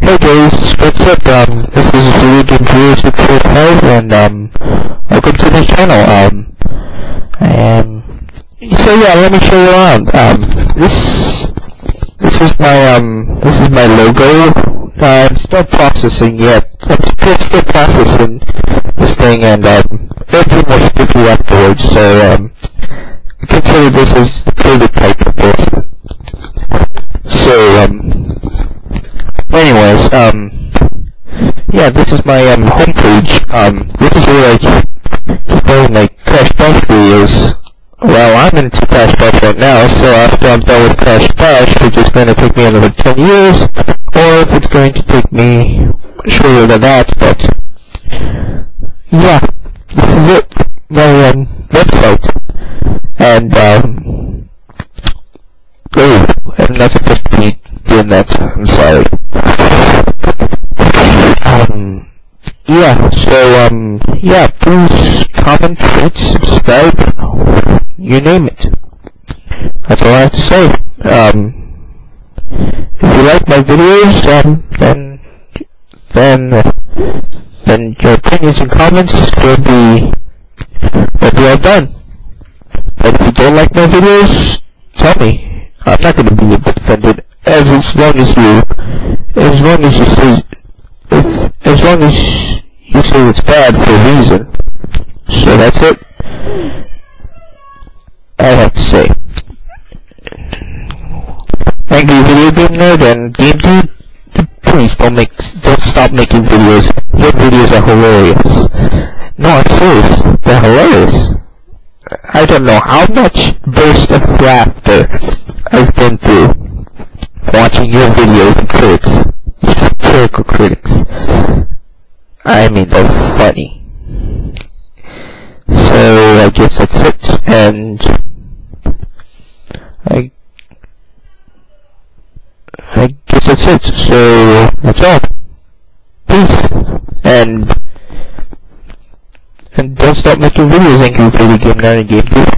Hey guys, what's up? Um, this is Video Games Rule 645 and um, welcome to the channel. Um, and so yeah, let me show you around. Um, this this is my um this is my logo. Uh, it's not processing yet. I'm still, still processing this thing and um, everything will stick you afterwards. So um, consider this as the prototype of this. So um, anyways, um, yeah, this is my um homepage. Um, this is where I keep all my Crash Bash videos. Well, I'm into Crash Bash right now, so after I'm done with Crash Bash, which is going to take me another 10 years, or if it's going to take me shorter than that, but yeah, this is it. My um, website. And um, oh, I'm not supposed to be doing that. I'm sorry. Um, yeah, so, um, yeah, please comment, subscribe, you name it. That's all I have to say. Um, if you like my videos, um, then, then, then your opinions and comments will be, will be all done. But if you don't like my videos, tell me. I'm not gonna be offended as as long as you, as long as you say, if, as long as you say it's bad for a reason. So that's it. I have to say. Thank you, Video Game Nerd and Game Dude. Please don't make, don't stop making videos. Your videos are hilarious. No, I'm serious. They're hilarious. I don't know how much burst of laughter I've been through watching your videos and critics. Satirical critics. I mean, they're funny. So, I guess that's it, and I, I guess that's it, so that's all. Peace, and, and don't stop making videos, thank you, for the Game Nerd and Game Dude.